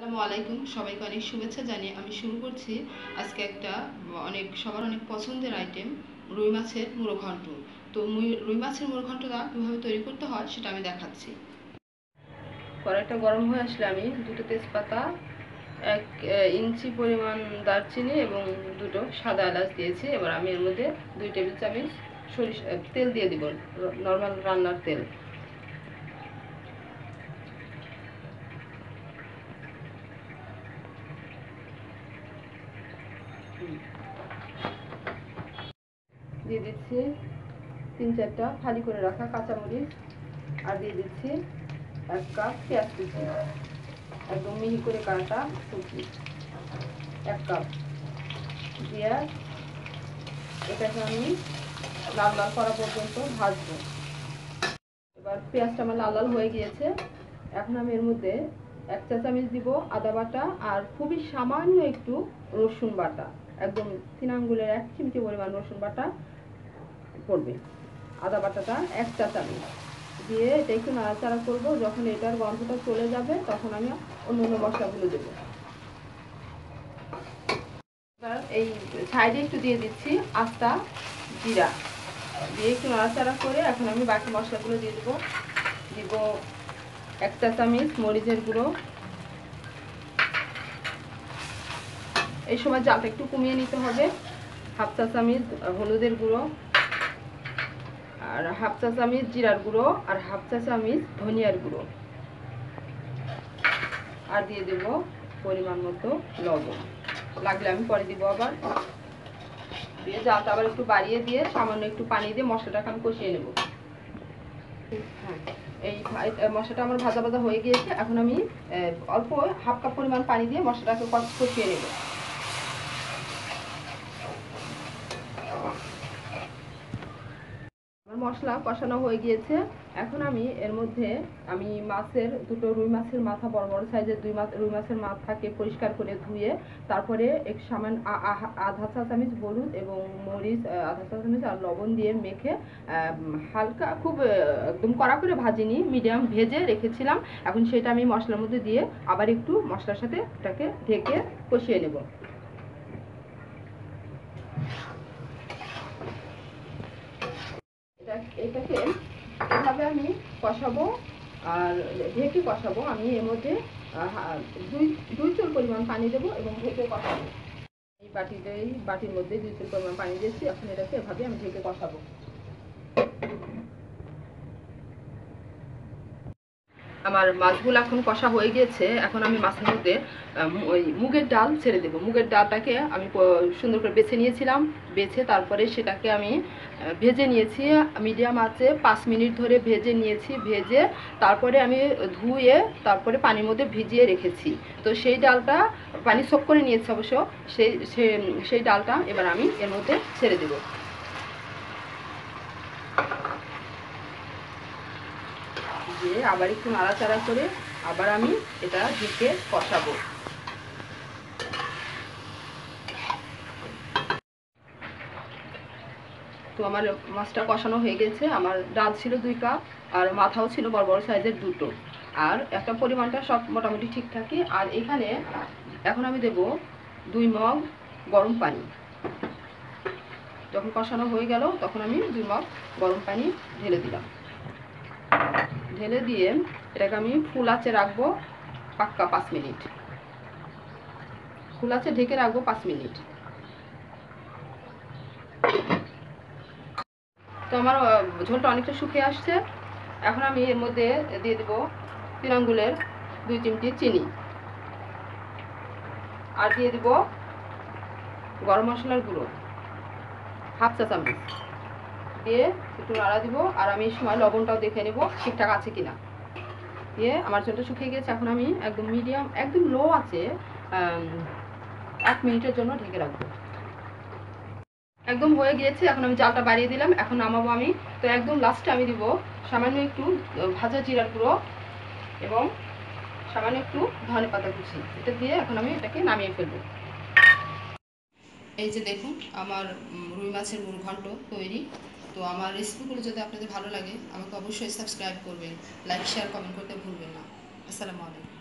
আসসালামু আলাইকুম। সবাইকে অনেক শুভেচ্ছা জানিয়ে আমি শুরু করছি আজকে একটা অনেক, সবার অনেক পছন্দের আইটেম রুই মাছের মুড়ো ঘন্ট তো রুই মাছের মুড়ো কীভাবে তৈরি করতে হয় সেটা আমি দেখাচ্ছি। কড়াইটা গরম হয়ে আসলে আমি দুটো তেজপাতা, এক ইঞ্চি পরিমাণ দারচিনি এবং দুটো সাদা এলাচ দিয়েছি। এবার আমি এর মধ্যে দুই টেবিল চামচ সরিষ তেল দিয়ে দিব, নর্মাল রান্নার তেল। দিয়ে দিচ্ছি তিন চারটা খালি করে রাখা কাঁচামরিচ, আর দিয়ে দিচ্ছি এক কাপ পেঁয়াজ কুচি, একদম মিহি করে কাটা কুচি, এক কাপ। দিয়ে এটাকে আমি লাল লাল করা পর্যন্ত ভাজবো। এবার পেঁয়াজটা আমার লাল লাল হয়ে গিয়েছে। এখন আমি এর মধ্যে এক চা চামচ দিব আদা বাটা আর খুবই সামান্য একটু রসুন বাটা, একদম তিন আঙ্গুলের এক চিমটি পরিমাণ রসুন বাটা পড়বে। আদা বাটাটা এক চা চামচ। দিয়ে এটা একটু নাড়াচাড়া করব। যখন এটার গন্ধটা চলে যাবে, তখন আমি অন্য অন্য মশলাগুলো দেবো। এই সাইডে একটু দিয়ে দিচ্ছি আস্তা জিরা। দিয়ে একটু নাড়াচাড়া করে এখন আমি বাকি মশলাগুলো দিয়ে দেবো। দিব এক চা চামচ মরিচের গুঁড়ো। এই সময় জালটা একটু কমিয়ে নিতে হবে। হাফ চা চামচ হলুদের গুঁড়ো। আর হাফ চা চামচ জিরার গুঁড়ো আর হাফ চা চামচ ধনিয়ার গুঁড়ো। আর দিয়ে দেব পরিমাণ মতো লবণ। লাগলে আমি পরে দিব আবার। দিয়ে জালটা আবার একটু বাড়িয়ে দিয়ে সামান্য একটু পানি দিয়ে মশলাটাকে আমি কষিয়ে নেব। হ্যাঁ এই মশলাটা আমার ভাজা ভাজা হয়ে গিয়েছে। এখন আমি অল্প হাফ কাপ পরিমাণ পানি দিয়ে মশলাটাকে কষিয়ে নেব। মশলা কষানো হয়ে গিয়েছে। এখন আমি এর মধ্যে আমি মাছের, দুটো রুই মাছের মাথা, বড় বড় সাইজের দুই মাছ, রুই মাছের মাথাকে পরিষ্কার করে ধুয়ে তারপরে এক সামান আধা চা চামচ হলুদ এবং মরিচ আধা চা চামচ আর লবণ দিয়ে মেখে হালকা খুব একদম কড়া করে ভাজিনি, মিডিয়াম ভেজে রেখেছিলাম। এখন সেটা আমি মশলার মধ্যে দিয়ে আবার একটু মশলার সাথে এটাকে ঢেকে কষিয়ে নেব। এটা- এটাকে এভাবে আমি কষাবো, আর ঢেকে কষাবো। আমি এর মধ্যে দুই দুই চুল পরিমাণ পানি দেবো এবং ঢেকে কষাবো। এই বাটিতে বাটির মধ্যে দুই চুল পরিমাণ পানি দিয়েছি। এখন এটাকে এভাবে আমি ঢেকে কষাবো। আমার মাছগুলো এখন কষা হয়ে গিয়েছে, এখন আমি মাছের মধ্যে ওই মুগের ডাল ছেড়ে দেবো। মুগের ডালটাকে আমি সুন্দর করে বেছে নিয়েছিলাম, বেছে তারপরে সেটাকে আমি ভেজে নিয়েছি, মিডিয়াম আছে পাঁচ মিনিট ধরে ভেজে নিয়েছি, ভেজে তারপরে আমি ধুয়ে তারপরে পানির মধ্যে ভিজিয়ে রেখেছি। তো সেই ডালটা, পানি সোপ করে নিয়েছি অবশ্য, সেই সেই ডালটা এবার আমি এর মধ্যে ছেড়ে দেবো। দিয়ে আবার একটু নাড়াচাড়া করে আবার আমি এটা ঢেকে কষাবো। তো আমার মাছটা কষানো হয়ে গেছে। আমার ডাল ছিল দুই কাপ আর মাথাও ছিল বড় বড় সাইজের দুটো। আর একটা পরিমাণটা সব মোটামুটি ঠিকঠাকই। আর এখানে এখন আমি দেব দুই মগ গরম পানি। যখন কষানো হয়ে গেল, তখন আমি দুই মগ গরম পানি ঢেলে দিলাম। ঢেলে দিয়ে এটাকে আমি ফুল রাখব পাক্কা পাঁচ মিনিট। ফুল ঢেকে রাখব পাঁচ মিনিট। তো আমার ঝোলটা অনেকটা শুকিয়ে আসছে। এখন আমি এর মধ্যে দিয়ে দেবো তিন আঙ্গুলের দুই চিমটি চিনি। আর দিয়ে দেবো গরম মশলার গুঁড়ো, হাফ চা চামচ দিয়ে একটু নাড়া দিব, আর আমি সময় লবণটাও দেখে নেব ঠিকঠাক আছে কিনা। দিয়ে আমার ঝোলটা শুকিয়ে গেছে, এখন আমি একদম মিডিয়াম একদম লো আছে এক মিনিটের জন্য ঢেকে রাখব। একদম হয়ে গিয়েছে, এখন আমি জালটা বাড়িয়ে দিলাম, এখন নামাবো আমি। তো একদম লাস্টে আমি দিব সামান্য একটু ভাজা জিরার গুঁড়ো এবং সামান্য একটু ধনে পাতা কুচি। এটা দিয়ে এখন আমি এটাকে নামিয়ে ফেলব। এই যে দেখুন, আমার রুই মাছের মুড় ঘন্ট তৈরি। তো আমার রেসিপিগুলো যদি আপনাদের ভালো লাগে, আমাকে অবশ্যই সাবস্ক্রাইব করবেন লাইক শেয়ার কমেন্ট করতে ভুলবেন না। আসসালামু আলাইকুম।